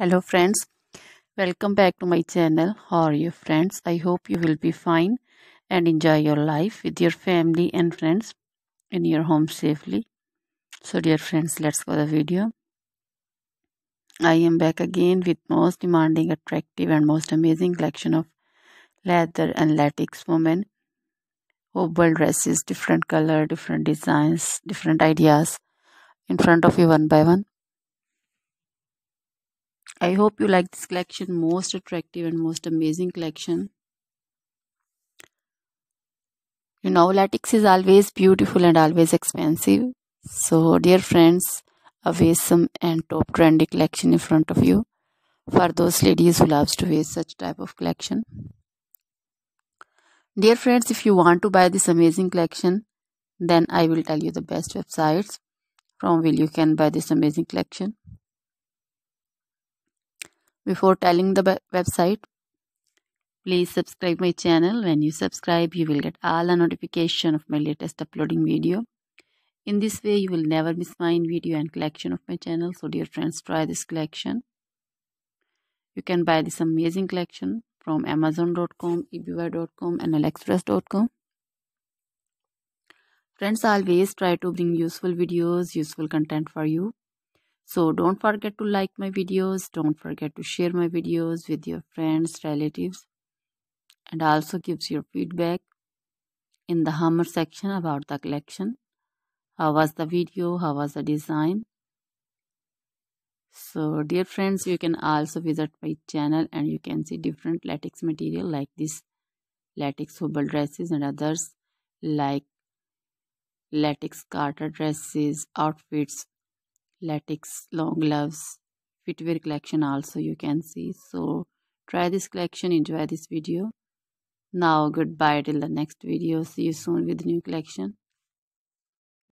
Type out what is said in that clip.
hello friends. Welcome back to my channel. How are you friends? I hope you will be fine and enjoy your life with your family and friends in your home safely. So dear friends let's go the video. I am back again with most demanding attractive and most amazing collection of leather and latex women. Oh, hobble dresses different color different designs different ideas in front of you one by one I hope you like this collection, most attractive and most amazing collection. You know, latex is always beautiful and always expensive. So, dear friends, a awesome and top trendy collection in front of you for those ladies who loves to wear such type of collection. Dear friends, if you want to buy this amazing collection, then I will tell you the best websites from where you can buy this amazing collection. Before telling the website, please subscribe my channel. When you subscribe, you will get all the notification of my latest uploading video. In this way, you will never miss my video and collection of my channel. So dear friends, try this collection. You can buy this amazing collection from amazon.com, eBay.com and aliexpress.com. Friends, always try to bring useful videos, useful content for you. So don't forget to like my videos. Don't forget to share my videos with your friends, relatives. And also gives your feedback in the hammer section about the collection. How was the video? How was the design? So dear friends, you can also visit my channel and you can see different latex material like this latex hobble dresses and others like latex garter dresses, outfits, latex long gloves footwear collection also you can see. So try this collection enjoy this video. Now goodbye till the next video. See you soon with new collection